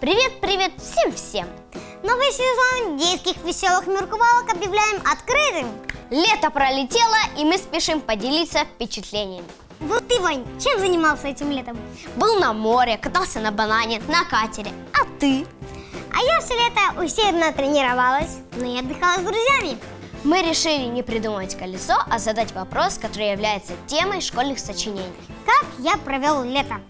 Привет-привет всем-всем! Новый сезон детских веселых меркувалок объявляем открытым. Лето пролетело, и мы спешим поделиться впечатлениями. Вот ты, Вань, чем занимался этим летом? Был на море, катался на банане, на катере. А ты? А я все лето усердно тренировалась, но и отдыхала с друзьями. Мы решили не придумывать колесо, а задать вопрос, который является темой школьных сочинений. Как я провел лето?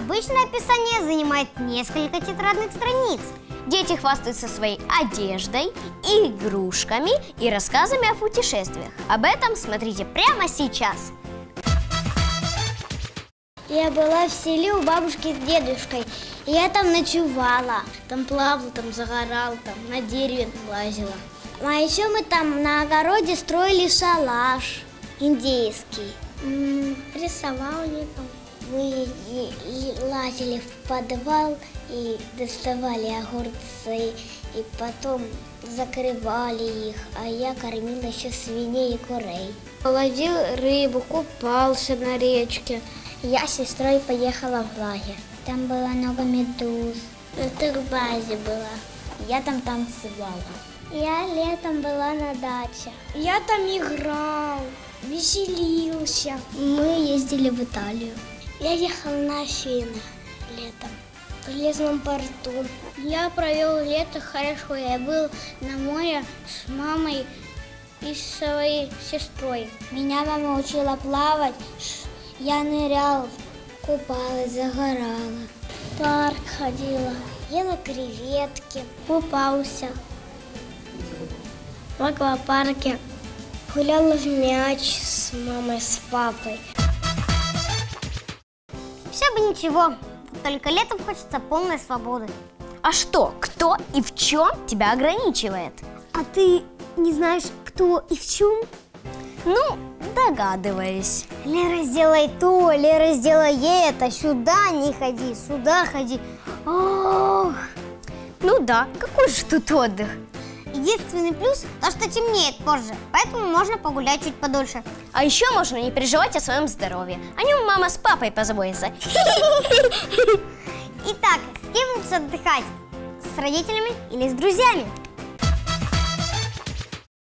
Обычное описание занимает несколько тетрадных страниц. Дети хвастаются своей одеждой, игрушками и рассказами о путешествиях. Об этом смотрите прямо сейчас. Я была в селе у бабушки с дедушкой. И я там ночевала. Там плавал, там загорал, там на дереве лазила. А еще мы там на огороде строили шалаш индейский. М, Рисовали там. Мы лазили в подвал и доставали огурцы, и потом закрывали их, а я кормила еще свиней и курей. Ловил рыбу, купался на речке. Я с сестрой поехала в лагерь. Там было много медуз. Это к базе было. Я там танцевала. Я летом была на даче. Я там играл, веселился. Мы ездили в Италию. Я ехал на Афины летом в железном порту. Я провел лето хорошо. Я был на море с мамой и своей сестрой. Меня мама учила плавать. Я нырял, купалась, загорала. В парк ходила, Ела креветки. купался в аквапарке. Гуляла в мяч с мамой, с папой. Бы ничего, только летом хочется полной свободы. А что, кто и в чем тебя ограничивает? А ты не знаешь, кто и в чем? Ну, догадываюсь. Лера, сделай то, Лера, сделай это, сюда не ходи, сюда ходи. Ох! Ну да, какой же тут отдых? Единственный плюс – то, что темнеет позже, поэтому можно погулять чуть подольше. А еще можно не переживать о своем здоровье. О нем мама с папой позаботятся. Итак, с кем лучше отдыхать? С родителями или с друзьями?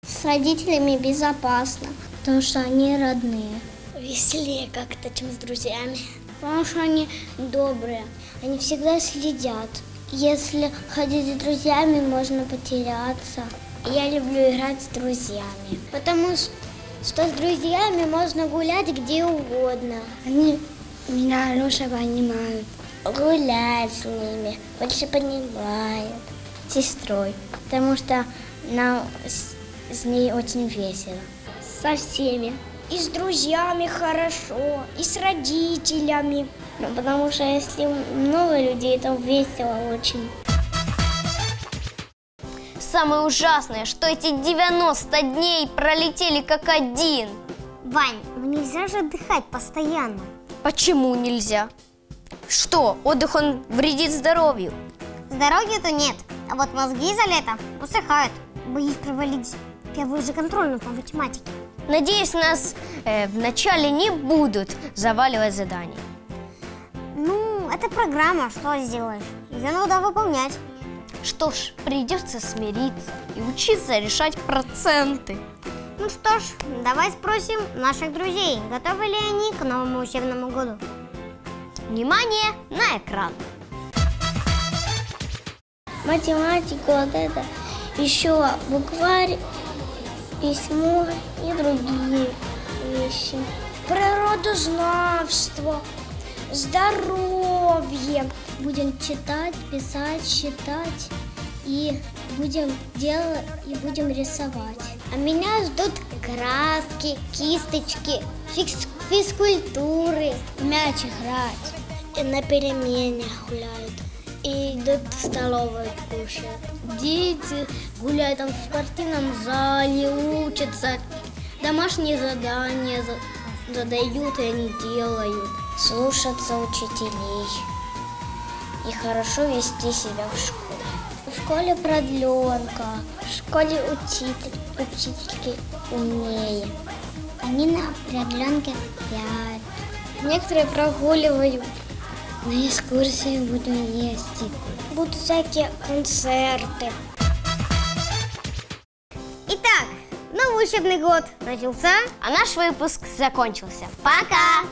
С родителями безопасно, потому что они родные. Веселее как-то, чем с друзьями. Потому что они добрые, они всегда следят. Если ходить с друзьями, можно потеряться. Я люблю играть с друзьями, потому что с друзьями можно гулять где угодно. Они меня лучше понимают. Гулять с ними, больше понимают. Сестрой, потому что нам с, с ней очень весело. Со всеми. И с друзьями хорошо, и с родителями. Ну, потому что если много людей, то весело очень. Самое ужасное, что эти 90 дней пролетели как один. Вань, ну нельзя же отдыхать постоянно. Почему нельзя? Что, отдых он вредит здоровью? Здоровья-то нет, а вот мозги за лето усыхают. Боюсь провалить первую же контрольную по математике. Надеюсь, нас э, вначале не будут заваливать задания. Это программа, что сделаешь? Ее надо выполнять. Что ж, придется смириться и учиться решать проценты. Ну что ж, давай спросим наших друзей, готовы ли они к новому учебному году. Внимание на экран. Математику вот это, еще букварь, письмо и другие вещи. Природознавство, здоровье. Будем читать, писать, считать и будем делать и будем рисовать. А меня ждут краски, кисточки, фикс- физкультуры, мяч играть. И на перемене гуляют. И идут в столовую кушают. Дети гуляют там в спортивном зале, учатся. Домашние задания за- задают, и они делают. Слушаться учителей. И хорошо вести себя в школе. В школе продленка, в школе учитель, учительки умнее. Они на продленке спят. Некоторые прогуливают. На экскурсии будем ездить. будут всякие концерты. Итак, новый учебный год начался, а наш выпуск закончился. Пока!